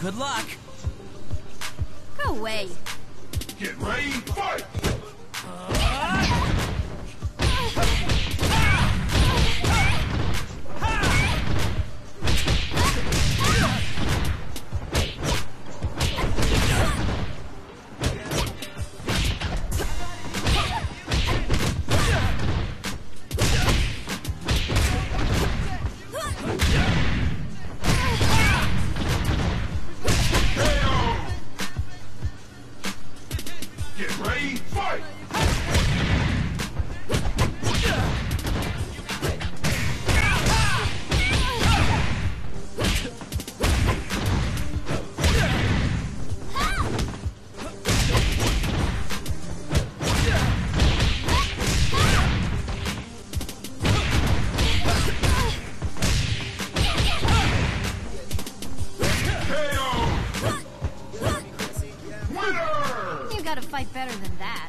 Good luck. Go away. Get ready, fight! Get ready, fight! Winner! Gotta fight better than that.